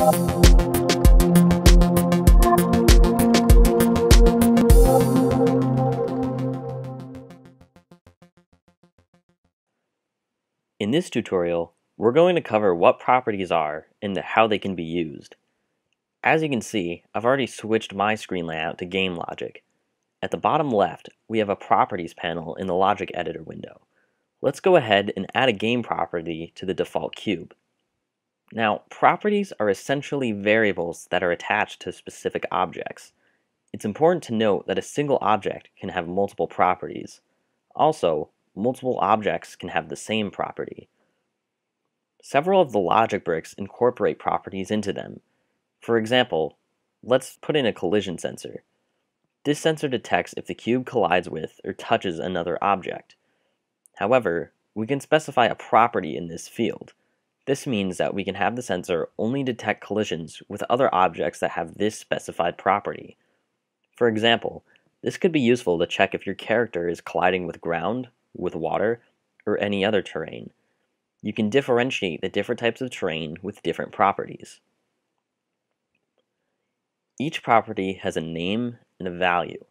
In this tutorial, we're going to cover what properties are and how they can be used. As you can see, I've already switched my screen layout to Game Logic. At the bottom left, we have a Properties panel in the Logic Editor window. Let's go ahead and add a game property to the default cube. Now, properties are essentially variables that are attached to specific objects. It's important to note that a single object can have multiple properties. Also, multiple objects can have the same property. Several of the logic bricks incorporate properties into them. For example, let's put in a collision sensor. This sensor detects if the cube collides with or touches another object. However, we can specify a property in this field. This means that we can have the sensor only detect collisions with other objects that have this specified property. For example, this could be useful to check if your character is colliding with ground, with water, or any other terrain. You can differentiate the different types of terrain with different properties. Each property has a name and a value.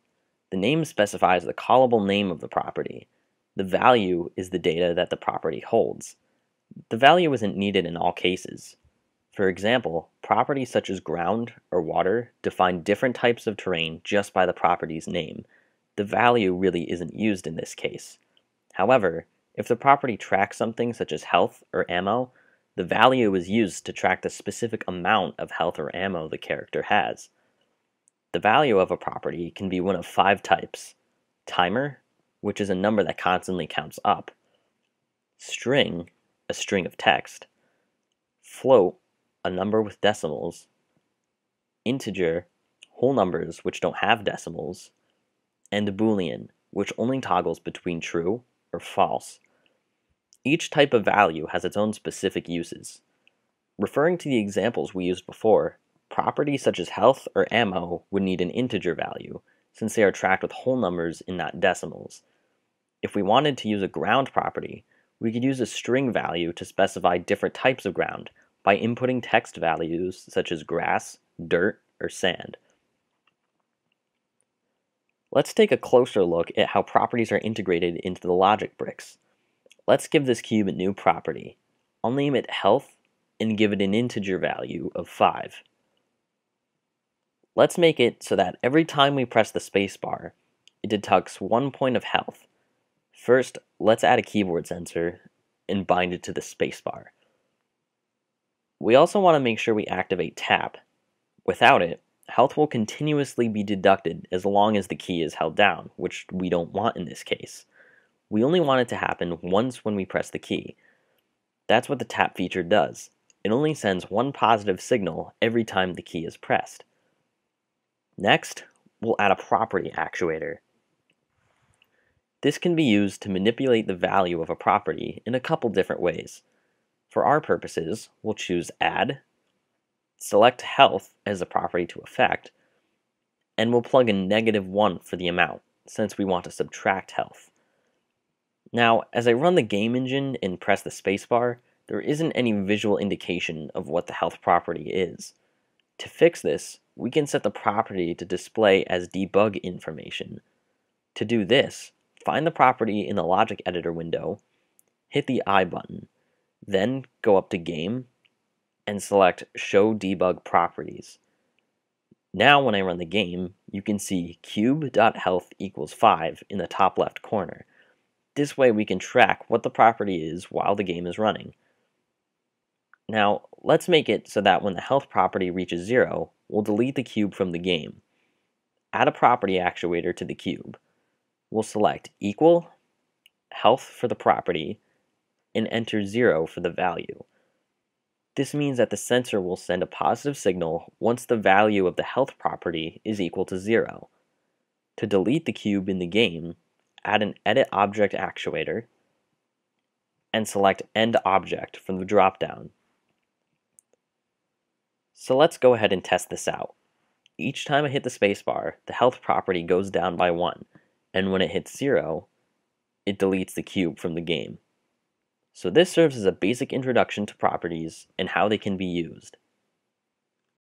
The name specifies the callable name of the property. The value is the data that the property holds. The value isn't needed in all cases. For example, properties such as ground or water define different types of terrain just by the property's name. The value really isn't used in this case. However, if the property tracks something such as health or ammo, the value is used to track the specific amount of health or ammo the character has. The value of a property can be one of five types. Timer, which is a number that constantly counts up. String, a string of text. Float, a number with decimals. Integer, whole numbers which don't have decimals. And Boolean, which only toggles between true or false. Each type of value has its own specific uses. Referring to the examples we used before, properties such as health or ammo would need an integer value, since they are tracked with whole numbers and not decimals. If we wanted to use a ground property, we could use a string value to specify different types of ground by inputting text values such as grass, dirt, or sand. Let's take a closer look at how properties are integrated into the logic bricks. Let's give this cube a new property. I'll name it health and give it an integer value of 5. Let's make it so that every time we press the spacebar, it detects one point of health. First, let's add a keyboard sensor and bind it to the spacebar. We also want to make sure we activate tap. Without it, health will continuously be deducted as long as the key is held down, which we don't want in this case. We only want it to happen once when we press the key. That's what the tap feature does. It only sends one positive signal every time the key is pressed. Next, we'll add a property actuator. This can be used to manipulate the value of a property in a couple different ways. For our purposes, we'll choose Add, select health as a property to affect, and we'll plug in negative 1 for the amount, since we want to subtract health. Now, as I run the game engine and press the spacebar, there isn't any visual indication of what the health property is. To fix this, we can set the property to display as debug information. To do this, find the property in the logic editor window, hit the I button, then go up to Game and select Show Debug Properties. Now when I run the game, you can see cube.health equals 5 in the top left corner. This way we can track what the property is while the game is running. Now, let's make it so that when the health property reaches 0, we'll delete the cube from the game. Add a property actuator to the cube. We'll select equal, health for the property, and enter 0 for the value. This means that the sensor will send a positive signal once the value of the health property is equal to zero. To delete the cube in the game, add an Edit Object actuator and select End Object from the dropdown. So let's go ahead and test this out. Each time I hit the spacebar, the health property goes down by 1, and when it hits 0, it deletes the cube from the game. So this serves as a basic introduction to properties and how they can be used.